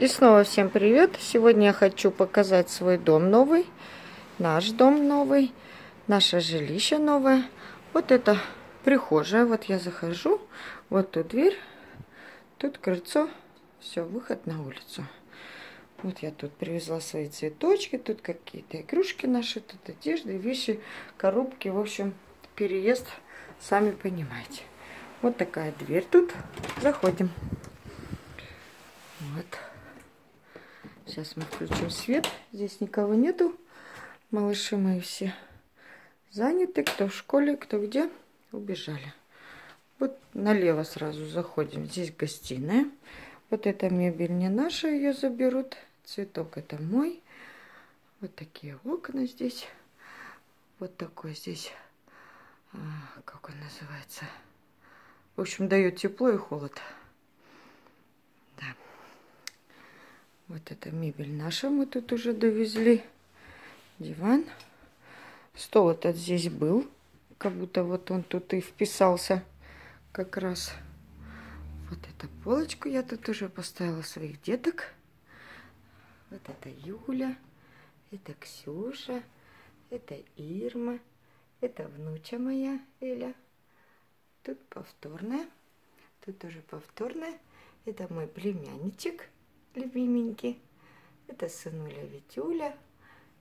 И снова всем привет! Сегодня я хочу показать свой дом новый, наш дом новый, наше жилище новое. Вот это прихожая, вот я захожу, вот тут дверь, тут крыльцо, все, выход на улицу. Вот я тут привезла свои цветочки, тут какие-то игрушки наши, тут одежды, вещи, коробки, в общем, переезд, сами понимаете. Вот такая дверь тут, заходим. Вот. Сейчас мы включим свет. Здесь никого нету. Малыши мои все заняты. Кто в школе, кто где. Убежали. Вот налево сразу заходим. Здесь гостиная. Вот эта мебель не наша, ее заберут. Цветок это мой. Вот такие окна здесь. Вот такой здесь, а, как он называется. В общем, дает тепло и холод. Вот эта мебель наша мы тут уже довезли. Диван. Стол этот здесь был. Как будто вот он тут и вписался как раз. Вот эту полочку я тут уже поставила своих деток. Вот это Юля, это Ксюша, это Ирма, это внуча моя Эля. Тут повторная, тут тоже повторная. Это мой племянничек любименький. Это сынуля Витюля,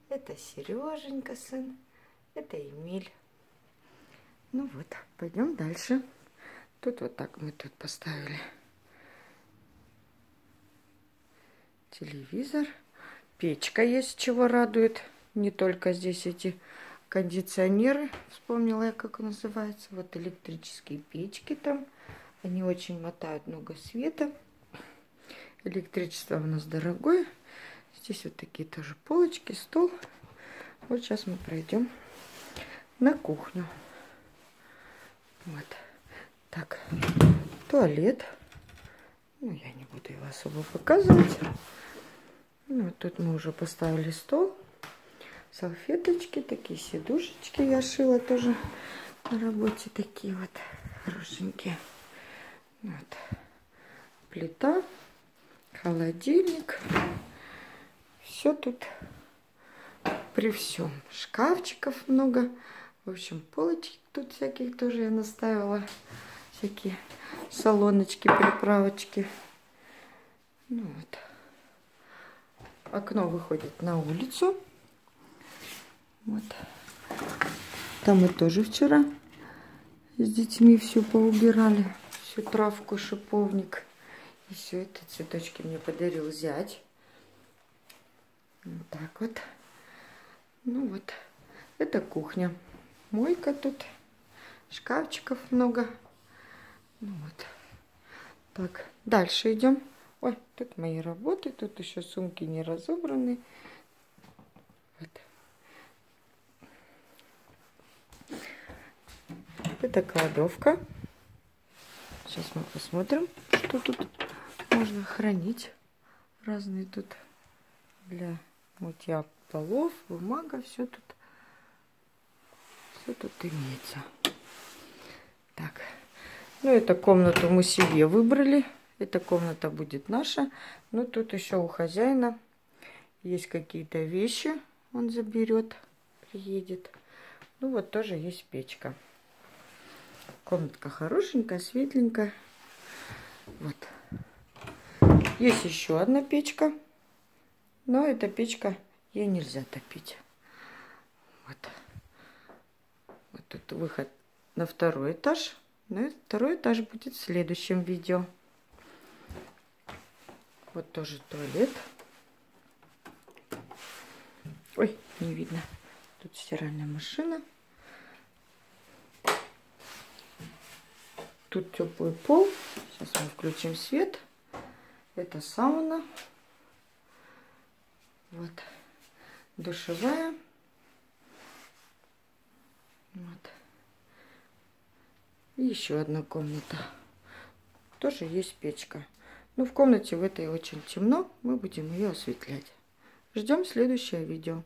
это Сереженька сын, это Эмиль. Ну вот, пойдем дальше. Тут вот так мы тут поставили телевизор. Печка есть, чего радует. Не только здесь эти кондиционеры. Вспомнила я, как называется. Вот электрические печки там. Они очень мотают много света. Электричество у нас дорогое. Здесь вот такие тоже полочки, стол. Вот сейчас мы пройдем на кухню. Вот. Так, туалет. Ну, я не буду его особо показывать. Ну, вот тут мы уже поставили стол. Салфеточки, такие сидушечки я шила тоже на работе. Такие вот хорошенькие. Вот. Плита холодильник. Все тут при всем. Шкафчиков много. В общем, полочек тут всяких тоже я наставила. Всякие салоночки, приправочки. Ну вот. Окно выходит на улицу. Вот. Там мы тоже вчера с детьми все поубирали. Всю травку, шиповник. И все это цветочки мне подарил зять. Вот так вот. Ну вот, это кухня. Мойка тут. Шкафчиков много. Ну вот. Так, дальше идем. Ой, тут мои работы. Тут еще сумки не разобраны. Вот. Это кладовка. Сейчас мы посмотрим, что тут можно хранить. Разные тут для мытья полов, бумага, все тут, все тут имеется. Так, ну эту комнату мы себе выбрали. Эта комната будет наша. Но тут еще у хозяина есть какие-то вещи. Он заберет, приедет. Ну вот тоже есть печка. Комнатка хорошенькая, светленькая. Вот. Есть еще одна печка. Но эта печка, ей нельзя топить. Вот. Вот тут выход на второй этаж. И второй этаж будет в следующем видео. Вот тоже туалет. Ой, не видно. Тут стиральная машина. Тут теплый пол. Сейчас мы включим свет. Это сауна. Вот. Душевая. Вот. И еще одна комната. Тоже есть печка. Но в комнате в этой очень темно. Мы будем ее осветлять. Ждем следующее видео.